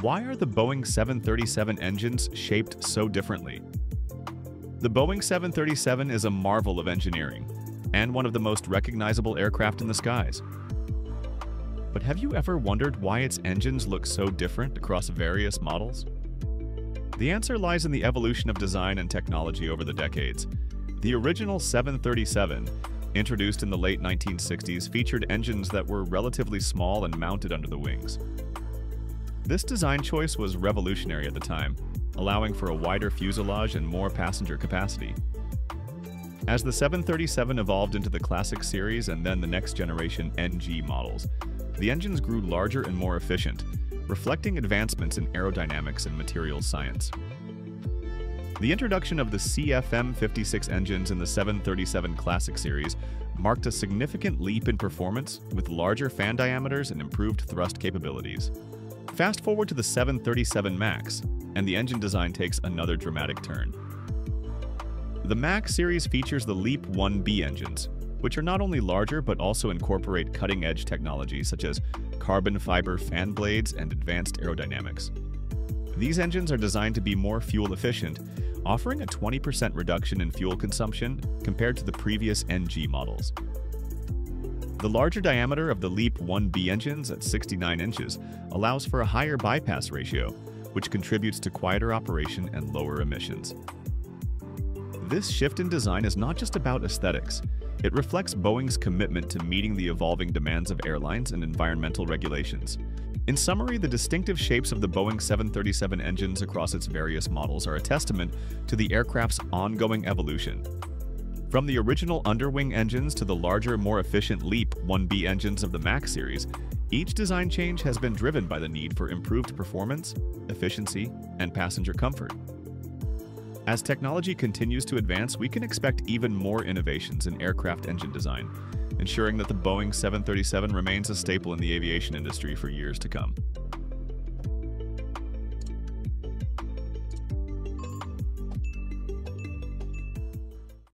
Why are the Boeing 737 engines shaped so differently? The Boeing 737 is a marvel of engineering and one of the most recognizable aircraft in the skies. But have you ever wondered why its engines look so different across various models? The answer lies in the evolution of design and technology over the decades. The original 737, introduced in the late 1960s, featured engines that were relatively small and mounted under the wings. This design choice was revolutionary at the time, allowing for a wider fuselage and more passenger capacity. As the 737 evolved into the Classic series and then the next generation NG models, the engines grew larger and more efficient, reflecting advancements in aerodynamics and materials science. The introduction of the CFM56 engines in the 737 Classic series marked a significant leap in performance with larger fan diameters and improved thrust capabilities. Fast forward to the 737 MAX, and the engine design takes another dramatic turn. The MAX series features the LEAP 1B engines, which are not only larger but also incorporate cutting-edge technology such as carbon fiber fan blades and advanced aerodynamics. These engines are designed to be more fuel efficient, offering a 20% reduction in fuel consumption compared to the previous NG models. The larger diameter of the LEAP 1B engines at 69 inches allows for a higher bypass ratio, which contributes to quieter operation and lower emissions. This shift in design is not just about aesthetics. It reflects Boeing's commitment to meeting the evolving demands of airlines and environmental regulations. In summary, the distinctive shapes of the Boeing 737 engines across its various models are a testament to the aircraft's ongoing evolution. From the original underwing engines to the larger, more efficient LEAP 1B engines of the MAX series, each design change has been driven by the need for improved performance, efficiency, and passenger comfort. As technology continues to advance, we can expect even more innovations in aircraft engine design, ensuring that the Boeing 737 remains a staple in the aviation industry for years to come.